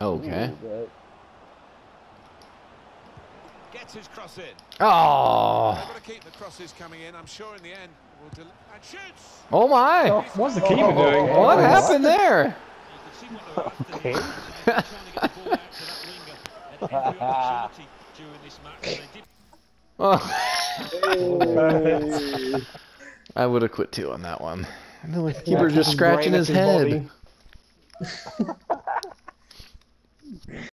Okay. But Gets his cross in. Oh. They've got to keep the crosses coming in. I'm sure in the end will and shoots. Oh my. Oh, what's the keeper oh. doing? What oh. happened there? okay. Oh. I would have quit too on that one. I know the Yeah, keeper just scratching up his head. body.